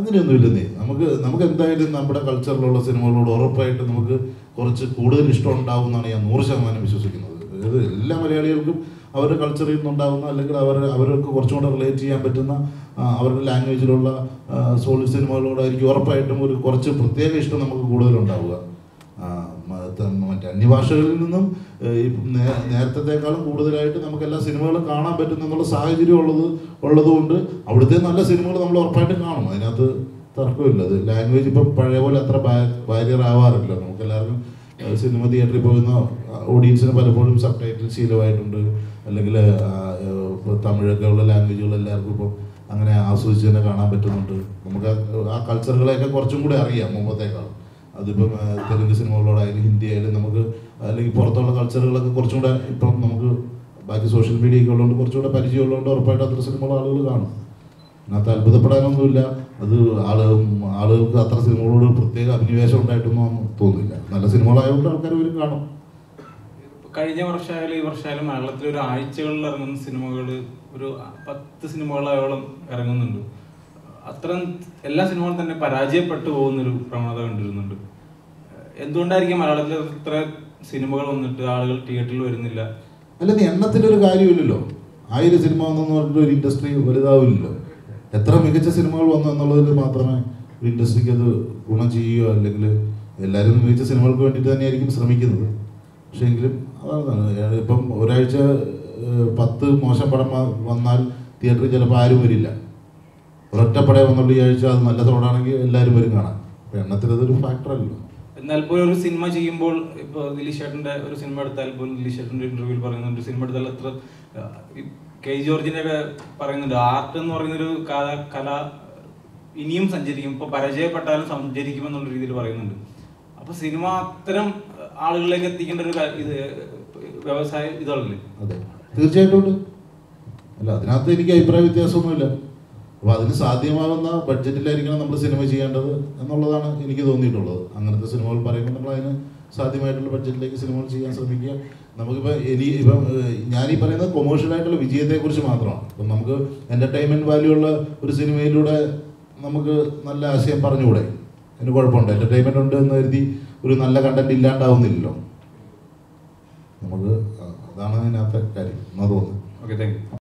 അങ്ങനെയൊന്നും ഇല്ലെന്നേ നമുക്ക് നമുക്ക് എന്തായാലും നമ്മുടെ കൾച്ചറിലുള്ള സിനിമകളോട് ഉറപ്പായിട്ട് നമുക്ക് കുറച്ച് കൂടുതൽ ഇഷ്ടം ഉണ്ടാവും എന്നാണ് ഞാൻ നൂറ് ശതമാനം വിശ്വസിക്കുന്നത്. അതായത് എല്ലാ മലയാളികൾക്കും അവരുടെ കൾച്ചറിൽ നിന്നുണ്ടാകുന്ന അല്ലെങ്കിൽ അവർ അവർക്ക് കുറച്ചും കൂടെ റിലേറ്റ് ചെയ്യാൻ പറ്റുന്ന അവരുടെ ലാംഗ്വേജിലുള്ള സോളിഡ് സിനിമകളോടായിരിക്കും ഉറപ്പായിട്ടും ഒരു കുറച്ച് പ്രത്യേക ഇഷ്ടം നമുക്ക് കൂടുതലുണ്ടാവുക. മറ്റ് അന്യഭാഷകളിൽ നിന്നും ഈ നേരത്തേക്കാളും കൂടുതലായിട്ട് നമുക്ക് എല്ലാ സിനിമകളും കാണാൻ പറ്റുന്ന എന്നുള്ള സാഹചര്യം ഉള്ളത് ഉള്ളതുകൊണ്ട് അവിടുത്തെ നല്ല സിനിമകൾ നമ്മൾ ഉറപ്പായിട്ടും കാണും. അതിനകത്ത് തർക്കമില്ല. അത് ലാംഗ്വേജ് ഇപ്പം പഴയ പോലെ അത്ര ബാരിയർ ആവാറില്ല. നമുക്ക് എല്ലാവർക്കും സിനിമ തിയേറ്ററിൽ പോകുന്ന ഓഡിയൻസിന് പലപ്പോഴും സബ് ടൈറ്റിൽ ശീലമായിട്ടുണ്ട്. അല്ലെങ്കിൽ തമിഴൊക്കെ ഉള്ള ലാംഗ്വേജുകൾ എല്ലാവർക്കും ഇപ്പം അങ്ങനെ ആസ്വദിച്ച് തന്നെ കാണാൻ പറ്റുന്നുണ്ട്. നമുക്ക് ആ കൾച്ചറുകളെയൊക്കെ കുറച്ചും കൂടെ അറിയാം മുമ്പത്തേക്കാളും. അതിപ്പം ആ, തെലുങ്ക് സിനിമകളോടായാലും ഹിന്ദി ആയാലും നമുക്ക് അല്ലെങ്കിൽ പുറത്തുള്ള കൾച്ചറുകളൊക്കെ കുറച്ചും കൂടെ ഇപ്പം നമുക്ക് ബാക്കി സോഷ്യൽ മീഡിയ ഒക്കെ ഉള്ളതുകൊണ്ട് കുറച്ചുകൂടെ പരിചയം ഉള്ളതുകൊണ്ട് ഉറപ്പായിട്ട് അത്ര സിനിമകൾ ആളുകൾ കാണും. അതിനകത്ത് അത്ഭുതപ്പെടാനൊന്നുമില്ല. അത് ആൾ ആളുകൾക്ക് അത്ര സിനിമകളോട് പ്രത്യേക അഭിനിവേശം ഉണ്ടായിട്ടൊന്നും തോന്നുന്നില്ല. നല്ല സിനിമകളായതുകൊണ്ട് ആൾക്കാർ വരും കാണും. കഴിഞ്ഞ വർഷമായാലും ഈ വർഷമായാലും മലയാളത്തിൽ ഒരു ആഴ്ചകളിൽ ഇറങ്ങുന്ന സിനിമകൾ ഒരു പത്ത് സിനിമകളായോളം ഇറങ്ങുന്നുണ്ട്. അത്ര എല്ലാ സിനിമകളും തന്നെ പരാജയപ്പെട്ടു പോകുന്നൊരു പ്രവണത കണ്ടിരുന്നുണ്ട്. എന്തുകൊണ്ടായിരിക്കും മലയാളത്തിൽ ഇത്ര സിനിമകൾ വന്നിട്ട് ആളുകൾ തിയേറ്ററിൽ വരുന്നില്ല? അല്ല നീ എണ്ണത്തിന്റെ ഒരു കാര്യമില്ലല്ലോ. ആയിരം സിനിമ വന്നെന്ന് പറഞ്ഞിട്ട് ഒരു ഇൻഡസ്ട്രി വലുതാവില്ലല്ലോ. എത്ര മികച്ച സിനിമകൾ വന്നു എന്നുള്ളതിൽ മാത്രമേ ഒരു ഇൻഡസ്ട്രിക്ക് അത് ഗുണം ചെയ്യുകയോ അല്ലെങ്കിൽ എല്ലാവരും മികച്ച സിനിമകൾക്ക് വേണ്ടിയിട്ട് തന്നെയായിരിക്കും ശ്രമിക്കുന്നത്. പക്ഷേ എങ്കിലും അതാണ്. ഇപ്പം ഒരാഴ്ച പത്ത് മോശം പടം വന്നാൽ തിയേറ്ററിൽ ചിലപ്പോൾ ആരും വരില്ല. ഒരൊറ്റ വന്നുള്ള ഈ ആഴ്ച അത് നല്ല തോടാണെങ്കിൽ എല്ലാവരും വരും കാണാൻ. അപ്പം എണ്ണത്തിൽ അതൊരു ഫാക്ടറല്ലോ എന്നാൽ പോലും ഒരു സിനിമ ചെയ്യുമ്പോൾ ഇപ്പോൾ ദിലീഷ് ചേട്ടന്റെ ഒരു സിനിമ എടുത്താൽ പോലും ദിലീഷ് ചേട്ടന്റെ ഇന്റർവ്യൂവിൽ പറയുന്നുണ്ട്. സിനിമ എടുത്താൽ അത്ര കെ ജോർജിനൊക്കെ പറയുന്നുണ്ട്. ആർട്ട് എന്ന് പറയുന്നൊരു കല കല ഇനിയും സഞ്ചരിക്കും. ഇപ്പോൾ പരാജയപ്പെട്ടാലും സഞ്ചരിക്കുമെന്നുള്ള രീതിയിൽ പറയുന്നുണ്ട്. അപ്പോൾ സിനിമ അത്തരം ആളുകളിലേക്ക് എത്തിക്കേണ്ട ഒരു ഇത് വ്യവസായ ഇതല്ലേ അതെ. തീർച്ചയായിട്ടും അല്ല അതിനകത്ത് എനിക്ക് അഭിപ്രായ വ്യത്യാസമൊന്നുമില്ല. അപ്പോൾ അതിന് സാധ്യമാകുന്ന ബഡ്ജറ്റിലായിരിക്കണം നമ്മൾ സിനിമ ചെയ്യേണ്ടത് എന്നുള്ളതാണ് എനിക്ക് തോന്നിയിട്ടുള്ളത്. അങ്ങനത്തെ സിനിമകൾ പറയുമ്പോൾ നമ്മൾ അതിന് സാധ്യമായിട്ടുള്ള ബഡ്ജറ്റിലേക്ക് സിനിമകൾ ചെയ്യാൻ ശ്രമിക്കുക. നമുക്കിപ്പോൾ ഇനി ഇപ്പം ഞാനീ പറയുന്നത് കൊമേഴ്ഷ്യലായിട്ടുള്ള വിജയത്തെക്കുറിച്ച് മാത്രമാണ്. ഇപ്പം നമുക്ക് എന്റർടൈൻമെന്റ് വാല്യൂ ഉള്ള ഒരു സിനിമയിലൂടെ നമുക്ക് നല്ല ആശയം പറഞ്ഞുകൂടെ? അതിന് കുഴപ്പമുണ്ട്. എന്റർടൈൻമെന്റ് ഉണ്ട് എന്ന് കരുതി ഒരു നല്ല കണ്ടന്റ് ഇല്ലാണ്ടാവുന്നില്ലല്ലോ. നമുക്ക് അതാണ് അതിനകത്തെ കാര്യം. എന്നാ തോന്നുന്നത് ഓക്കെ താങ്ക് യു